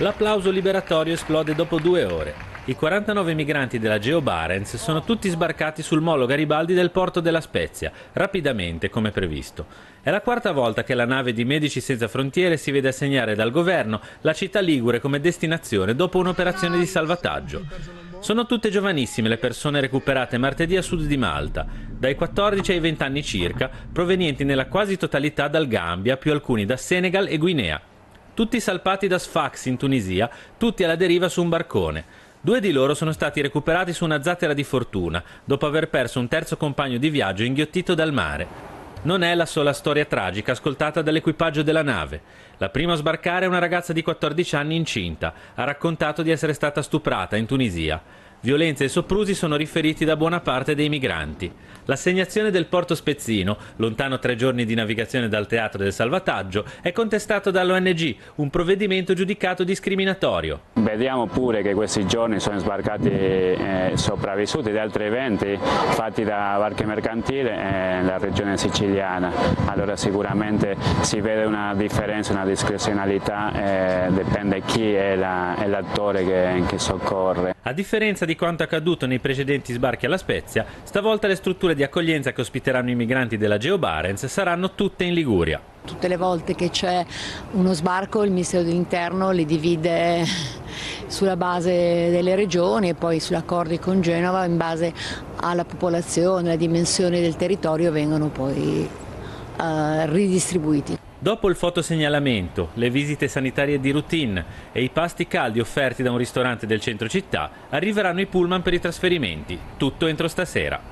L'applauso liberatorio esplode dopo due ore. I 49 migranti della Geo Barents sono tutti sbarcati sul molo Garibaldi del porto della Spezia, rapidamente come previsto. È la quarta volta che la nave di Medici Senza Frontiere si vede assegnare dal governo la città ligure come destinazione dopo un'operazione di salvataggio. Sono tutte giovanissime le persone recuperate martedì a sud di Malta, dai 14 ai 20 anni circa, provenienti nella quasi totalità dal Gambia, più alcuni da Senegal e Guinea. Tutti salpati da Sfax in Tunisia, tutti alla deriva su un barcone. Due di loro sono stati recuperati su una zattera di fortuna, dopo aver perso un terzo compagno di viaggio inghiottito dal mare. Non è la sola storia tragica ascoltata dall'equipaggio della nave. La prima a sbarcare è una ragazza di 14 anni incinta. Ha raccontato di essere stata stuprata in Tunisia. Violenze e soprusi sono riferiti da buona parte dei migranti. L'assegnazione del porto spezzino, lontano tre giorni di navigazione dal teatro del salvataggio, è contestato dall'ONG, un provvedimento giudicato discriminatorio. Vediamo pure che questi giorni sono sbarcati eh, sopravvissuti di altri eventi fatti da barche mercantili eh, nella regione siciliana. Allora sicuramente si vede una differenza, una discrezionalità, eh, dipende chi è l'attore la, che, che soccorre. A differenza di quanto accaduto nei precedenti sbarchi alla Spezia, stavolta le strutture di accoglienza che ospiteranno i migranti della Geo Barents saranno tutte in Liguria. Tutte le volte che c'è uno sbarco il Ministero dell'Interno li divide sulla base delle regioni e poi sugli accordi con Genova in base alla popolazione, alla dimensione del territorio vengono poi uh, ridistribuiti. Dopo il fotosegnalamento, le visite sanitarie di routine e i pasti caldi offerti da un ristorante del centro città, arriveranno i pullman per i trasferimenti. Tutto entro stasera.